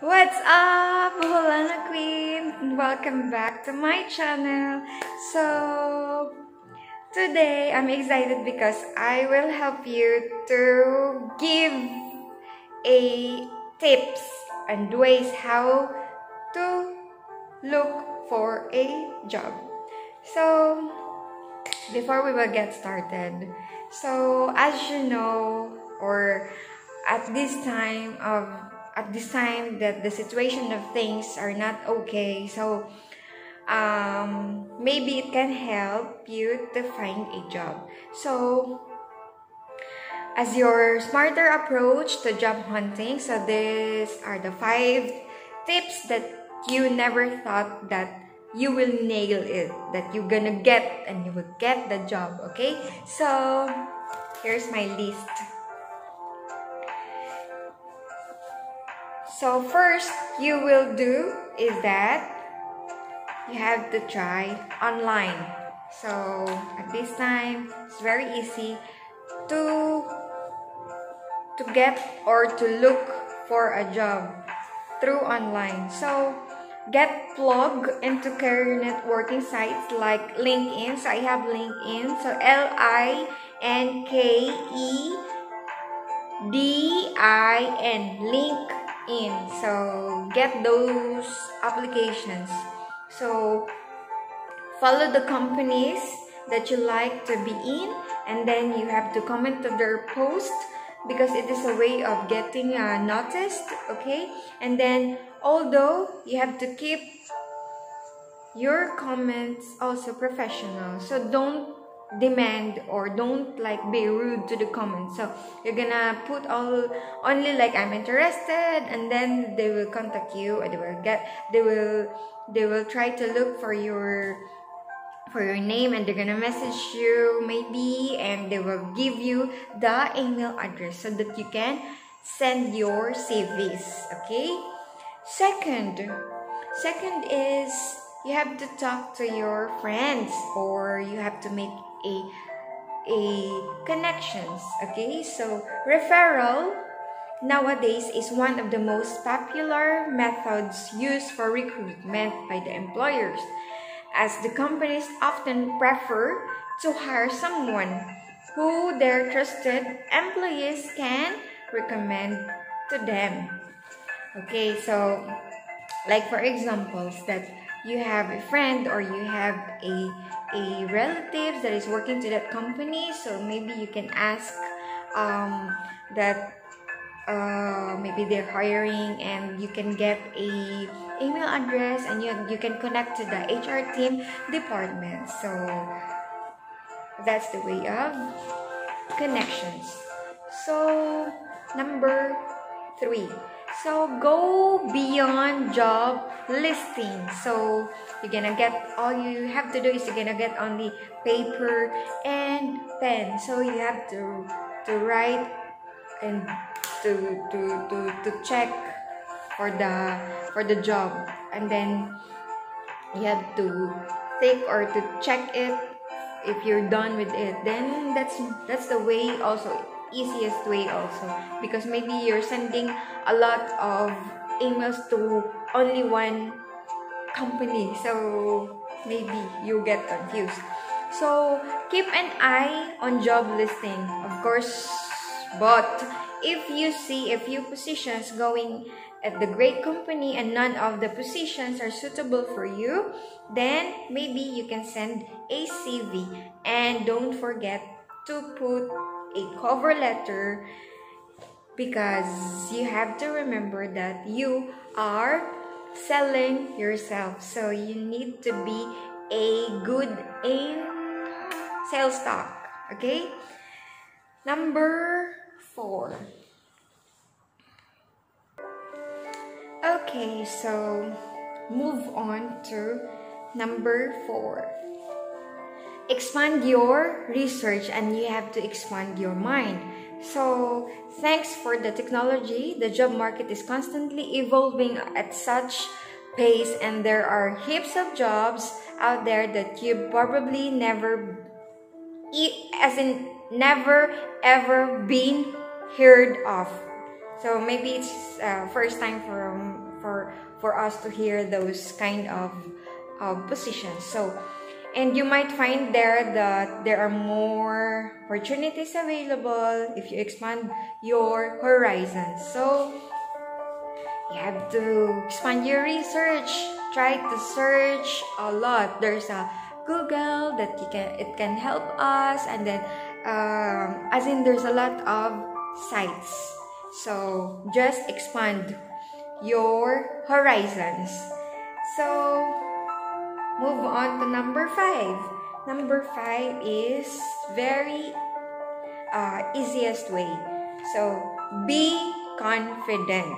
What's up, Holana Queen? Welcome back to my channel. So, today I'm excited because I will help you to give a tips and ways how to look for a job. So, before we will get started, so as you know, or at this time of at this time that the situation of things are not okay. So um, maybe it can help you to find a job. So as your smarter approach to job hunting so these are the five tips that you never thought that you will nail it that you're gonna get and you will get the job okay? So here's my list So first you will do is that you have to try online. So at this time, it's very easy to to get or to look for a job through online. So get plugged into career networking sites like LinkedIn. So I have LinkedIn. So L I N K E D I N link in. So get those applications. So follow the companies that you like to be in and then you have to comment to their post because it is a way of getting uh, noticed okay? And then although you have to keep your comments also professional. So don't demand or don't like be rude to the comments. So you're gonna put all only like i'm interested and then they will contact you they will get they will they will try to look for your for your name and they're gonna message you maybe and they will give you the email address so that you can send your cvs okay? Second second is you have to talk to your friends or you have to make a a connections okay? So referral nowadays is one of the most popular methods used for recruitment by the employers as the companies often prefer to hire someone who their trusted employees can recommend to them okay? So like for examples that you have a friend or you have a a relative that is working to that company so maybe you can ask um, that uh, maybe they're hiring and you can get a email address and you, you can connect to the HR team department. So that's the way of connections. So number three so go beyond job listing. So you're gonna get all you have to do is you're gonna get only paper and pen. So you have to to write and to to to to check for the for the job and then you have to take or to check it if you're done with it then that's that's the way also easiest way also. Because maybe you're sending a lot of emails to only one company. So maybe you get confused. So keep an eye on job listing of course. But if you see a few positions going at the great company and none of the positions are suitable for you then maybe you can send a cv and don't forget to put a cover letter because you have to remember that you are selling yourself. So you need to be a good in sales talk. Okay? Number four. Okay, so move on to number four expand your research and you have to expand your mind. So, thanks for the technology, the job market is constantly evolving at such pace and there are heaps of jobs out there that you probably never as in never ever been heard of. So maybe it's uh, first time for for for us to hear those kind of, of positions. So, and you might find there that there are more opportunities available if you expand your horizons. So, you have to expand your research. Try to search a lot. There's a Google that you can it can help us, and then um, as in there's a lot of sites. So just expand your horizons. So move on to number five. Number five is very uh, easiest way. So be confident.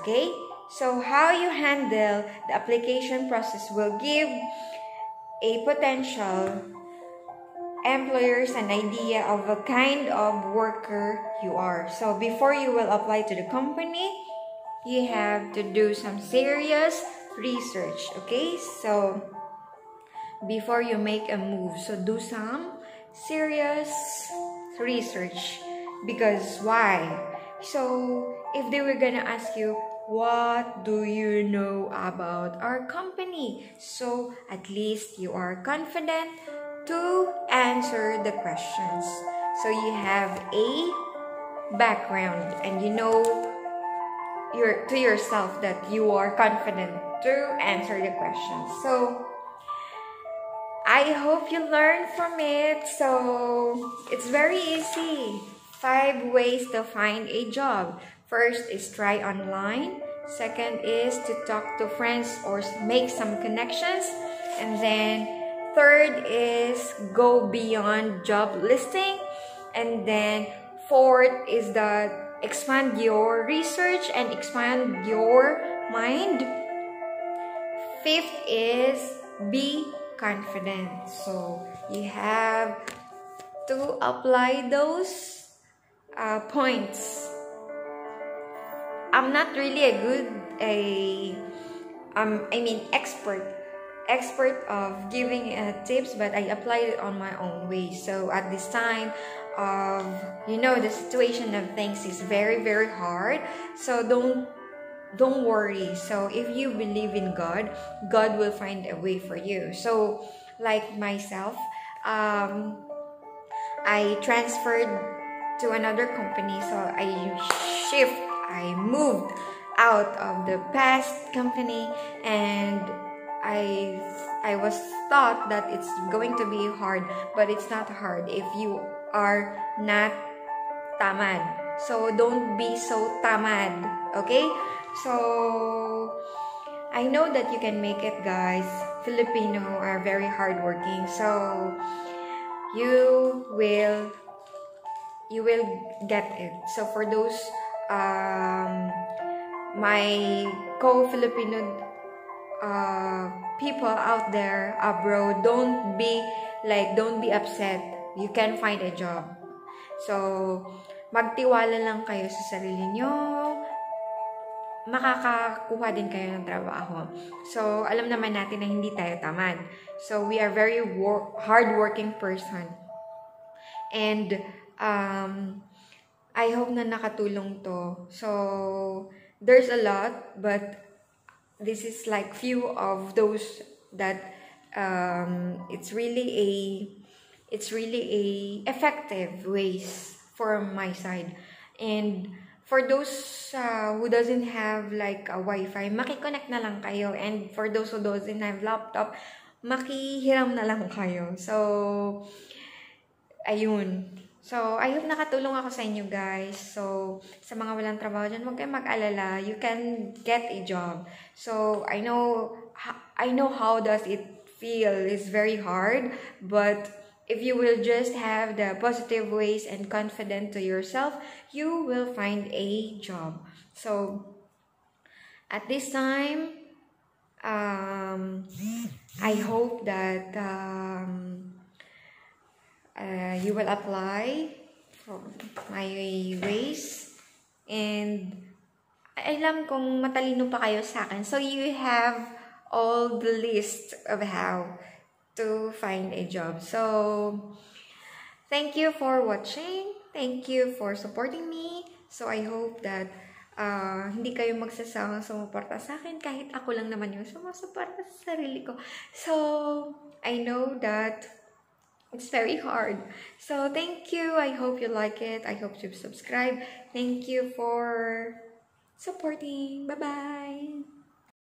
Okay. So how you handle the application process will give a potential employers an idea of a kind of worker you are. So before you will apply to the company, you have to do some serious research. Okay, so before you make a move, so do some serious research. Because why? So if they were gonna ask you, what do you know about our company? So at least you are confident to answer the questions. So you have a background and you know your, to yourself that you are confident to answer the questions. So I hope you learn from it. So it's very easy. Five ways to find a job. First is try online. Second is to talk to friends or make some connections. And then Third is go beyond job listing. And then fourth is that expand your research and expand your mind. Fifth is be confident. So you have to apply those uh, points. I'm not really a good a um I mean expert expert of giving uh, tips but i applied it on my own way so at this time of you know the situation of things is very very hard so don't don't worry so if you believe in god god will find a way for you so like myself um i transferred to another company so i shift i moved out of the past company and I I was thought that it's going to be hard, but it's not hard if you are not tamad. So don't be so tamad, okay? So I know that you can make it, guys. Filipino are very hardworking, so you will you will get it. So for those um, my co-Filipino uh, people out there abroad don't be like don't be upset you can find a job so magtiwala lang kayo sa sarili nyo makakakuha din kayo ng trabaho. So, alam naman natin na hindi tayo tamad. So, we are very wor- hardworking person. And, um, I hope na nakatulong to. So, there's a lot, but this is like few of those that um, it's really a it's really a effective ways for my side and for those uh, who doesn't have like a wifi makiconnect na lang kayo and for those who doesn't have laptop makihiram na lang kayo so ayun So, I hope nakatulong ako sa inyo guys. So, sa mga walang trabaho dyan, huwag kayong mag-alala. You can get a job. So, I know, I know how does it feel. It's very hard. But, if you will just have the positive ways and confident to yourself, you will find a job. So, at this time, um, I hope that um, uh, you will apply from my ways and alam kong matalino pa kayo sa akin. So, you have all the list of how to find a job. So, thank you for watching. Thank you for supporting me. So, I hope that uh, hindi kayo magsasawang sumuporta sa akin kahit ako lang naman yung sumusuporta sa sarili ko. So, I know that it's very hard. So, thank you. I hope you like it. I hope you subscribe. Thank you for supporting. Bye-bye.